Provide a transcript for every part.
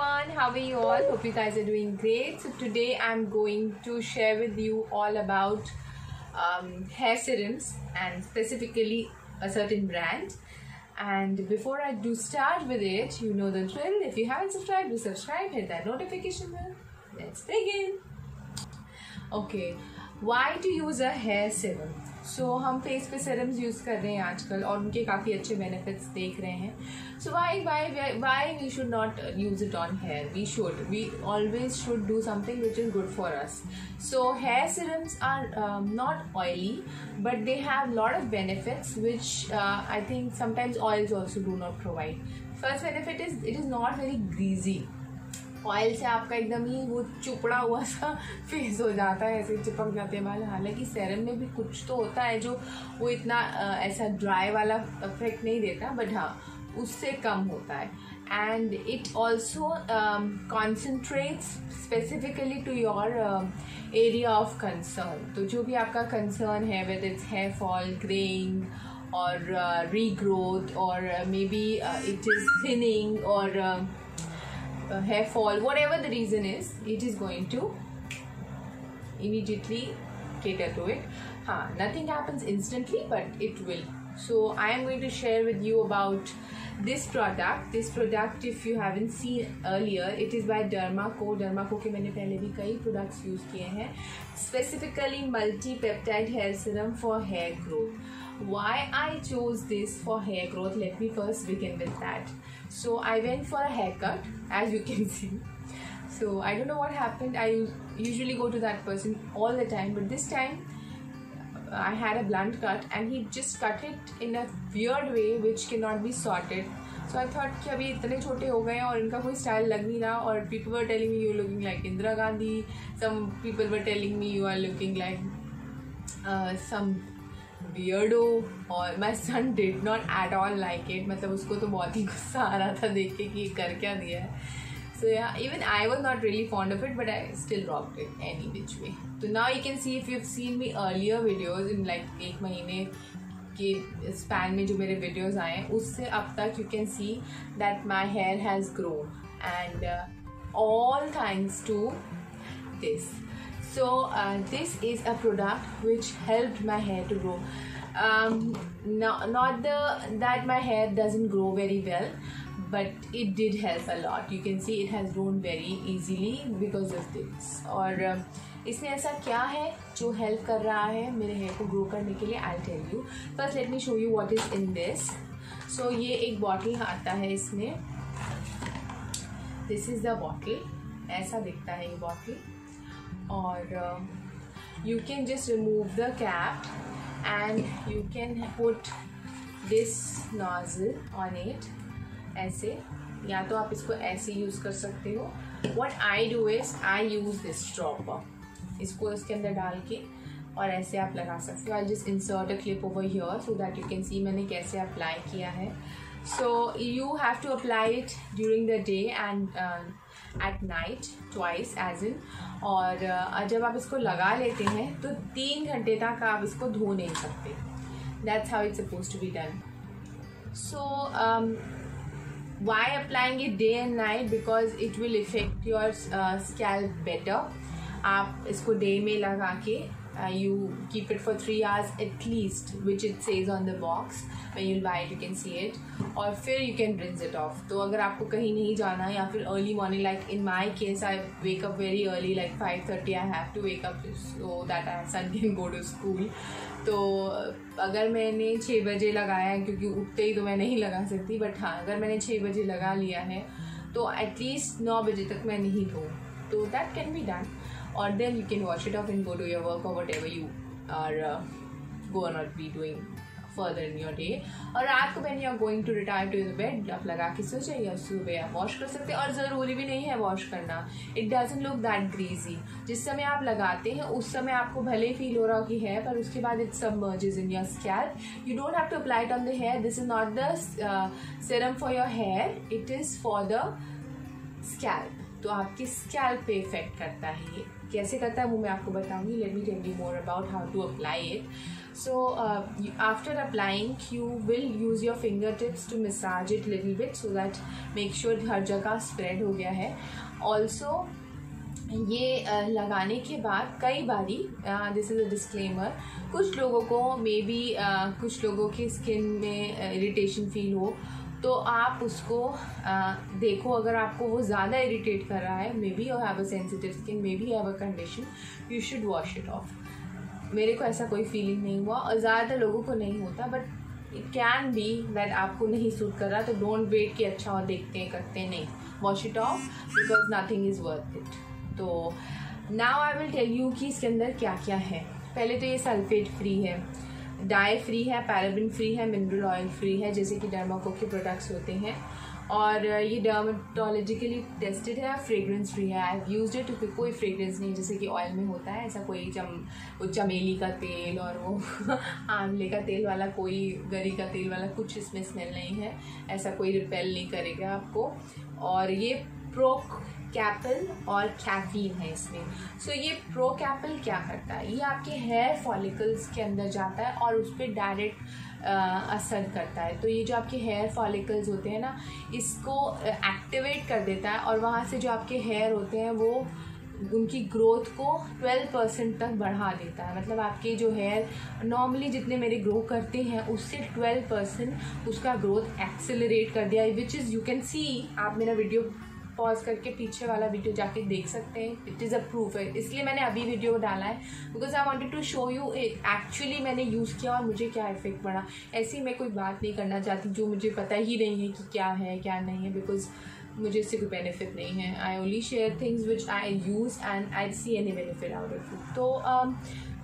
everyone. How are you all? Hope you guys are doing great. So today i'm going to share with you all about um, hair serums and specifically a certain brand. And before i do start with it you know the drill. If you haven't subscribed do subscribe. Hit that notification bell. Let's begin. Okay. Why to use a hair serum so so, हम face पे serums use कर रहे हैं आजकल और उनके काफ़ी अच्छे बेनिफिट्स देख रहे हैं। So why why why we should not use it on hair we should we always should do something which is good for us so hair serums are not oily but they have lot of benefits which I think sometimes oils also do not provide first benefit is it is not very greasy oil से आपका एकदम ही वो चुपड़ा हुआ सा face हो जाता है, ऐसे चिपक जाते हैं बाल। हालाँकि सेरम में भी कुछ तो होता है जो वो इतना ऐसा ड्राई वाला इफ़ेक्ट नहीं देता बट हाँ उससे कम होता है। And it also concentrates specifically to your area of concern तो जो भी आपका कंसर्न है whether its hair fall greying और रीग्रोथ और maybe it is thinning और hair fall whatever the reason is it is going to immediately cater to it huh, nothing happens instantly but it will so i am going to share with you about this product this product if you haven't seen earlier it is by dermaco dermaco के मैंने पहले भी कई products use किए हैं specifically multi peptide hair serum for hair growth why i chose this for hair growth let me first begin with that so i went for a haircut as you can see so i don't know what happened i usually go to that person all the time but this time I had a blunt cut and he just cut it in a weird way which cannot be sorted. So I thought कि अभी इतने छोटे हो गए हैं और इनका कोई स्टाइल लग नहीं रहा और people were telling me you looking like Indira Gandhi. Some people were telling me you are looking like uh, beardo और my son did not at all like it मतलब उसको तो बहुत ही गुस्सा आ रहा था देख के कि कर क्या दिया है। So even I was not really fond of it but I still rocked it any which way तो ना you can see if you seen me earlier videos in like एक महीने के स्पैन में जो मेरे वीडियोज़ आए हैं, उससे अब तक you can see that my hair has grown and all thanks to this so this is a product which help my hair to grow not the that my hair doesn't grow very well but it did help a lot you can see it has grown very easily because of this और इसमें ऐसा क्या है जो help कर रहा है मेरे हेयर को ग्रो करने के लिए? I tell you first let me show you what is in this so ये एक बॉटल आता है इसमें. दिस इज़ द बॉटल ऐसा दिखता है ये बॉटल और you can just remove the cap and you can put this nozzle on it ऐसे। या तो आप इसको ऐसे यूज़ कर सकते हो। What I do is I use this dropper इसको इसके अंदर डाल के और ऐसे आप लगा सकते हो। I just insert a clip over here so that you can see मैंने कैसे अप्लाई किया है। So you have to apply it during the day and at night twice as in और जब आप इसको लगा लेते हैं तो तीन घंटे तक आप इसको धो नहीं सकते। That's how it's suppose to be done so why applying it day and night because it will effect your scalp better आप इसको डे में लगा के you keep it for three hours at least which it says on the box when you'll buy it you can see it और फिर you can rinse it off तो अगर आपको कहीं नहीं जाना या फिर early morning like in my case I wake up very early like 5:30 I have to wake up so that my son can go to school तो अगर मैंने छः बजे लगाया है क्योंकि उठते ही तो मैं नहीं लगा सकती बट हाँ अगर मैंने छः बजे लगा लिया है तो एटलीस्ट नौ बजे तक मैं नहीं धो तो that can be done then you can wash it off and go to your work और whatever you are go not be doing further in your day और रात को when you are going to retire to the bed आप लगा के सो जाइए सुबह आप वॉश कर सकते हैं। और ज़रूरी भी नहीं है वॉश करना। It doesn't look that greasy जिस समय आप लगाते हैं, उस समय आपको भले ही फील हो रहा हो कि है, पर उसके बाद it's it submerges in your scalp you don't have to apply it on the hair this is not the serum for your hair it is for the scalp तो आपके स्कैल्प पे इफ़ेक्ट करता है ये। कैसे करता है वो मैं आपको बताऊँगी। Let me tell you more about how to apply it so after applying you will use your finger tips to massage it little bit so that make sure हर जगह स्प्रेड हो गया है। ऑल्सो ये uh, लगाने के बाद कई बारी दिस इज़ अ डिस्क्लेमर कुछ लोगों को मे बी uh, कुछ लोगों की स्किन में इरिटेशन uh, फील हो तो आप उसको आ, देखो अगर आपको वो ज़्यादा इरिटेट कर रहा है may be you have a sensitive skin may be have a condition you should wash it off मेरे को ऐसा कोई फीलिंग नहीं हुआ और ज़्यादातर लोगों को नहीं होता but it can be that आपको नहीं सूट कर रहा तो डोंट वेट कि अच्छा और देखते हैं करते हैं नहीं. Wash it off because nothing is worth it तो now I will tell you कि इसके अंदर क्या क्या है. पहले तो ये सल्फेट फ्री है. डाई फ्री है, पैराबिन फ्री है, मिनरल ऑयल फ्री है, जैसे कि डर्माको के प्रोडक्ट्स होते हैं। और ये डर्माटोलॉजिकली टेस्टेड है फ्रेग्रेंस फ्री है। आई हैव यूज़ इट क्योंकि कोई फ्रेग्रेंस नहीं, जैसे कि ऑयल में होता है, ऐसा कोई चम, वो चमेली का तेल और वो आंवले का तेल वाला कोई, गरी का तेल वाला कुछ इसमें स्मेल नहीं है। ऐसा कोई रिपेल नहीं करेगा आपको। और ये प्रो कैपल और कैफीन है इसमें। सो so, ये प्रो कैपल क्या करता है? ये आपके हेयर फॉलिकल्स के अंदर जाता है और उस पर डायरेक्ट असर करता है। तो ये जो आपके हेयर फॉलिकल्स होते हैं ना इसको एक्टिवेट कर देता है और वहाँ से जो आपके हेयर होते हैं वो उनकी ग्रोथ को 12 परसेंट तक बढ़ा देता है। मतलब आपके जो हेयर नॉर्मली जितने मेरे ग्रो करते हैं उससे 12 परसेंट उसका ग्रोथ एक्सेलरेट कर दिया which is you can see आप मेरा वीडियो पॉज करके पीछे वाला वीडियो जाके देख सकते हैं। इट इज़ अ प्रूफ है। इसलिए मैंने अभी वीडियो डाला है। Because I wanted to show you actually मैंने यूज़ किया और मुझे क्या इफ़ेक्ट पड़ा। ऐसी मैं कोई बात नहीं करना चाहती जो मुझे पता ही नहीं है कि क्या है क्या नहीं है। बिकॉज़ मुझे इससे कोई बेनिफिट नहीं है। I only share things which I use and I see any benefit out of it तो um,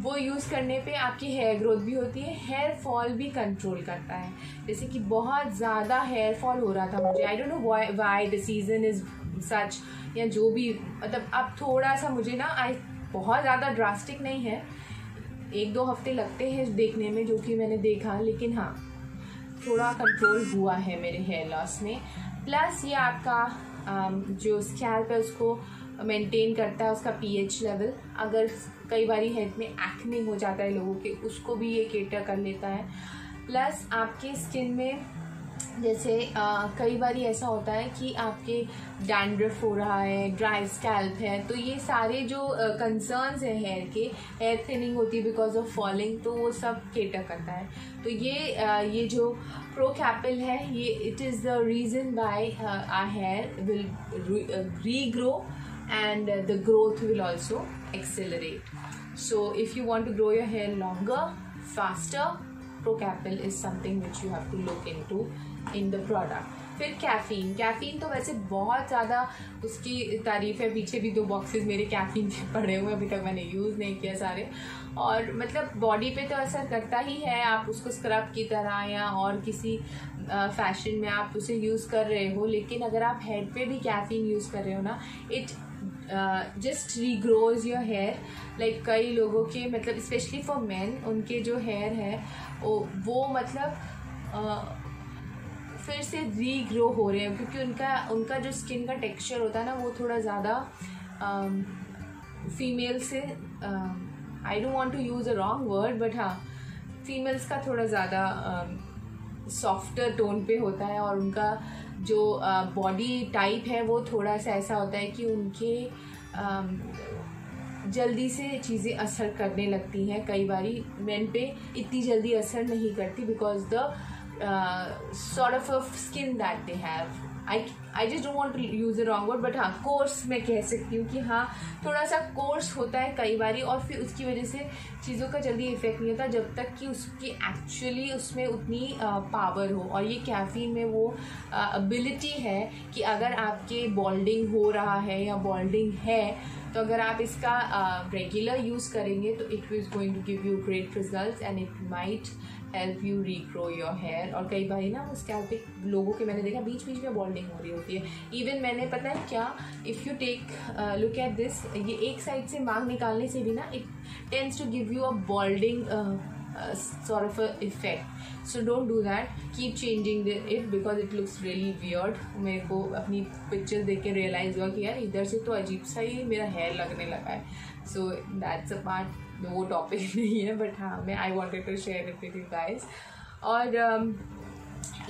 वो यूज़ करने पे आपकी हेयर ग्रोथ भी होती है। हेयर फॉल भी कंट्रोल करता है। जैसे कि बहुत ज़्यादा हेयर फॉल हो रहा था मुझे। I don't know why the season is such या जो भी मतलब अब थोड़ा सा मुझे ना आई बहुत ज़्यादा ड्रास्टिक नहीं है। एक दो हफ़्ते लगते हैं देखने में, जो कि मैंने देखा, लेकिन हाँ थोड़ा कंट्रोल हुआ है मेरे हेयर लॉस में। प्लस ये आपका जो स्कैल्प है, उसको मेंटेन करता है, उसका पीएच लेवल अगर कई बार हेड में एक्ने हो जाता है लोगों के, उसको भी ये केटर कर लेता है। प्लस आपके स्किन में जैसे आ, कई बार ऐसा होता है कि आपके डैंड्रफ हो रहा है ड्राई स्कैल्प है तो ये सारे जो कंसर्नस हैं हेयर के हेयर थिनिंग होती है बिकॉज़ ऑफ़ फॉलिंग तो वो सब केटर करता है। तो ये आ, ये जो प्रो कैपिल है ये it is the reason by a hair will regrow and the growth will also accelerate so if you want to grow your hair longer faster Procapil is something which you have to look in to in the product फिर caffeine caffeine तो वैसे बहुत ज़्यादा उसकी तारीफ़ है पीछे भी दो बॉक्सेस मेरे कैफ़ीन के पड़े हुए अभी तक मैंने यूज़ नहीं किया सारे। और मतलब बॉडी पे तो असर करता ही है आप उसको स्क्रब की तरह या और किसी फ़ैशन में आप उसे यूज़ कर रहे हो लेकिन अगर आप हेड पे भी कैफ़ीन यूज़ कर रहे हो ना it just regrows your hair like कई लोगों के मतलब स्पेशली फॉर मैन उनके जो हेयर है वो मतलब uh, फिर से रीग्रो हो रहे हैं क्योंकि उनका उनका जो स्किन का टेक्सचर होता है ना वो थोड़ा ज़्यादा फीमेल um, से I don't want to use a wrong word but हाँ फीमेल्स का थोड़ा ज़्यादा सॉफ्टर um, टोन पे होता है और उनका जो बॉडी टाइप है वो थोड़ा सा ऐसा होता है कि उनके जल्दी से चीज़ें असर करने लगती हैं कई बारी मेन पे इतनी जल्दी असर नहीं करती because the sort of of skin that they have I I just don't want use a wrong word but हाँ कोर्स मैं कह सकती हूँ कि हाँ थोड़ा सा कोर्स होता है कई बार, और फिर उसकी वजह से चीज़ों का जल्दी इफ़ेक्ट नहीं होता जब तक कि उसकी एक्चुअली उसमें उतनी पावर हो। और ये कैफीन में वो एबिलिटी है कि अगर आपके बॉल्डिंग हो रहा है या बॉल्डिंग है तो अगर आप इसका रेगुलर यूज़ करेंगे तो it is going to give you great result and it might help you regrow your hair और कई बार ना उसके पे लोगों के मैंने देखा बीच बीच में बॉल्डिंग हो रही होती है। इवन मैंने पता है क्या if you take look at this ये एक साइड से मांग निकालने से भी ना it tends to give you a balding uh, sort of a effect. So don't do that. Keep changing it because it looks really weird. मेरे को अपनी पिक्चर देख के रियलाइज़ हुआ कि यार इधर से तो अजीब सा ही मेरा हेयर लगने लगा है। सो दैट्स अ पार्ट वो टॉपिक नहीं है बट हाँ मैं I wanted to share it with you guys और um,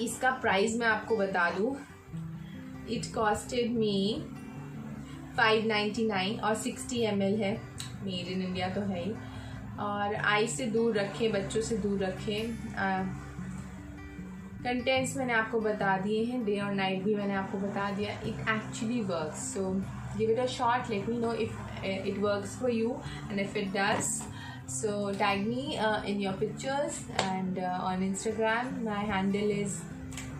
इसका प्राइस मैं आपको बता दूँ। It costed me five ninety nine और सिक्सटी एम एल है। मेड इन इंडिया तो है ही। और आई से दूर रखें बच्चों से दूर रखें। कंटेंट्स मैंने आपको बता दिए हैं डे और नाइट भी मैंने आपको बता दिया। It actually work so give it a short let me know if it works for you and if it does me uh, in your pictures and uh, on instagram. My handle is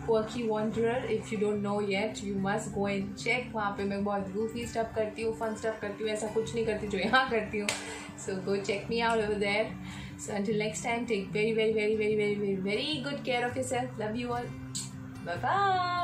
quirky wanderer if you don't know yet you must go and check वहाँ पे मैं बहुत goofy stuff करती हूँ fun stuff करती हूँ ऐसा कुछ नहीं करती जो यहाँ करती हूँ so go check me out over there so until next time take very very very very very very very good care of yourself love you all bye bye